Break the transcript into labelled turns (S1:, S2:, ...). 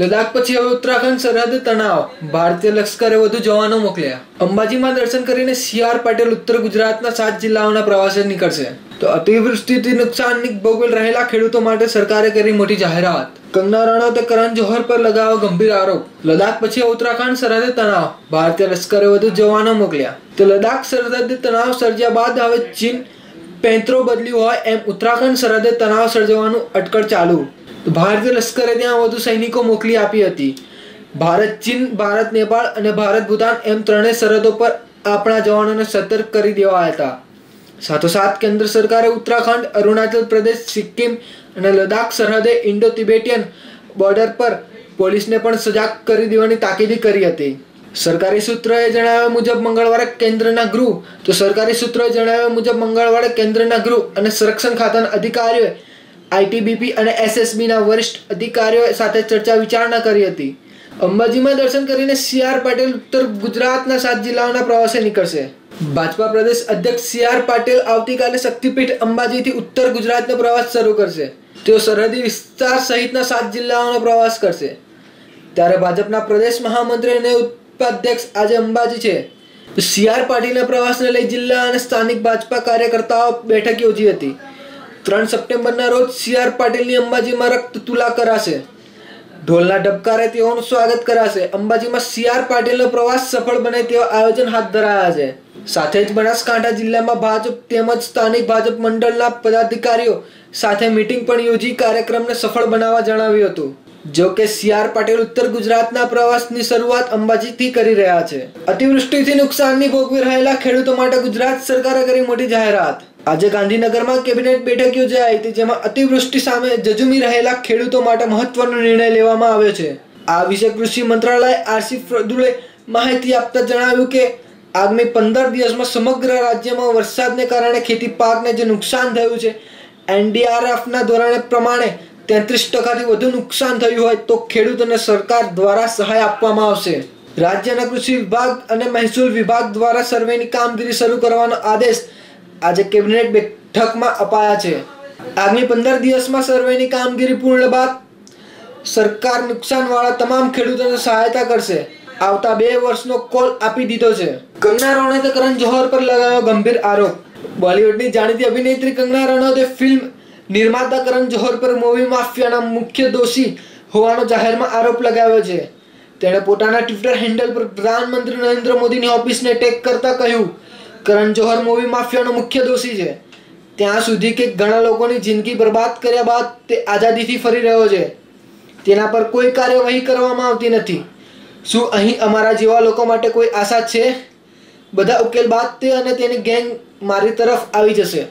S1: લદ્દાખ પછી હવે ઉત્તરાખંડ સરહદ તણાવ. ભારતીય લશ્કરે વધુ જવાનો મોકલ્યા. અંબાજીમાં દર્શન કરીને સીઆર પાટીલ ઉત્તર ગુજરાતના સાત જિલ્લાઓના પ્રવાસે નીકળશે. તો અતિવૃષ્ટિથી નુકસાનની ભોગવેલ રહેલા ખેડૂતો માટે સરકારે કરી મોટી જાહેરાત. કંગના રણૌતે કરણ જોહર પર લગાવ્યો ગંભીર આરોપ. લદ્દાખ પછી ઉત્તરાખંડ સરહદે તણાવ. ભારતીય લશ્કરે વધુ જવાનો મોકલ્યા. તો લદ્દાખ સરહદે તણાવ સર્જ્યા બાદ હવે ચીન પેંતરો બદલ્યું હોય એમ ઉત્તરાખંડ સરહદે તણાવ સર્જવાનું અટકળ ચાલુ. ભારતીય લશ્કરે ત્યાં વધુ સૈનિકો મોકલી આપી હતી. ભારત, ચીન, ભારત, નેપાળ અને ભારત, ભૂતાન એમ ત્રણેય સરહદો પર આપણા જવાનોને સતર્ક કરી દેવાયા હતા. સાથોસાથ, કેન્દ્ર સરકારે ઉત્તરાખંડ, અરુણાચલ પ્રદેશ, સિક્કિમ અને લદ્દાખ સરહદે ઇન્ડો તિબેટિયન બોર્ડર પર પોલીસને પણ સજાગ કરી દેવાની તાકીદી કરી હતી. સરકારી સૂત્રોએ જણાવ્યા મુજબ, મંગળવારે કેન્દ્રના ગૃહ, તો સરકારી સૂત્રોએ જણાવ્યા મુજબ, મંગળવારે કેન્દ્રના ગૃહ અને સંરક્ષણ ખાતાના અધિકારીઓએ આઈટીબીપી અને એસએસબીના વરિષ્ઠ અધિકારીઓ સાથે ચર્ચા વિચારણા કરી હતી. અંબાજીમાં દર્શન કરીને સી આર પાટીલ ઉત્તર ગુજરાતના સાત જિલ્લાઓના પ્રવાસે નીકળશે. ભાજપા પ્રદેશ અધ્યક્ષ સી આર પાટીલ આવતીકાલે શક્તિપીઠ અંબાજીથી ઉત્તર ગુજરાતનો પ્રવાસ શરૂ કરશે. તેઓ સરહદી વિસ્તાર સહિતના સાત જિલ્લાઓનો પ્રવાસ કરશે. ત્યારે ભાજપના પ્રદેશ મહામંત્રી અને ઉપાધ્યક્ષ આજે અંબાજી છે. સી આર પાટીલના પ્રવાસને લઈ જિલ્લા અને સ્થાનિક ભાજપા કાર્યકર્તાઓ બેઠક યોજી હતી. ત્રણ સપ્ટેમ્બરના રોજ સી આર પાટીલની અંબાજીમાં રક્ત તુલા કરાશે. ઢોલના ડબકારે તેઓનું સ્વાગત કરાશે. અંબાજીમાં સી આર પાટીલનો પ્રવાસ સફળ બને તેવા આયોજન હાથ ધરાયા છે. સાથે જ બનાસકાંઠા જિલ્લામાં ભાજપ તેમજ સ્થાનિક ભાજપ મંડળના પદાધિકારીઓ સાથે મીટિંગ પણ યોજી કાર્યક્રમને સફળ બનાવવા જણાવ્યું હતું. જો કે સી આર પાટીલ ઉત્તર ગુજરાતના પ્રવાસની શરૂઆત અંબાજીથી કરી રહ્યા છે. અતિવૃષ્ટિથી નુકસાનની ભોગવી રહેલા ખેડૂતો માટે ગુજરાત સરકારે કરી મોટી જાહેરાત. આજે ગાંધીનગરમાં કેબિનેટ બેઠક યોજાઈ હતી, જેમાં અતિવૃષ્ટિ સામે જજુમી રહેલા ખેડૂતો માટે મહત્વનો નિર્ણય લેવામાં આવ્યો છે. આ વિશે કૃષિ મંત્રાલય આરસી ફ્રદુલે માહિતી આપતા જણાવ્યું કે, આગામી પંદર દિવસમાં સમગ્ર રાજ્યમાં વરસાદને કારણે ખેતી પાકને જે નુકસાન થયું છે, એનડીઆરએફના ધોરણે પ્રમાણે તેત્રીસ ટકાથી વધુ નુકસાન થયું હોય તો ખેડૂતોને સરકાર દ્વારા સહાય આપવામાં આવશે. રાજ્યના કૃષિ વિભાગ અને મહેસૂલ વિભાગ દ્વારા સર્વેની કામગીરી શરૂ કરવાનો આદેશ આજે કેબિનેટ બેઠકમાં અપાયા છે. આગામી પંદર દિવસમાં સર્વેની કામગીરી પૂર્ણ બાદ સરકાર નુકસાનવાળા તમામ ખેડૂતોને સહાયતા કરશે. આવતા બે વર્ષનો કોલ આપી દીધો છે. કંગના રનૌતે કરણ જોહર પર લગાવ્યો ગંભીર આરોપ. બોલિવૂડની જાણીતી અભિનેત્રી કંગના રનૌતે ફિલ્મ નિર્માતા કરણ જોહર પર મૂવી માફિયાના મુખ્ય દોષી હોવાનો જાહેરમાં આરોપ લગાવ્યો છે. તેણે પોતાના ટ્વિટર હેન્ડલ પર પ્રધાનમંત્રી નરેન્દ્ર મોદીની ઓફિસને ટેગ કરતા કહ્યું કરણ જોહર મૂવી માફિયાનો મુખ્ય દોષી છે. ત્યાં સુધી કે ઘણા લોકોની જિંદગી બરબાદ કર્યા બાદ તે આઝાદીથી ફરી રહ્યો છે. તેના પર કોઈ કાર્યવાહી કરવામાં આવતી નથી. શું અહીં અમારા જેવા લોકો માટે કોઈ આશા છે? બધા ઉકેલ બાદ તે અને તેની ગેંગ મારી તરફ આવી જશે.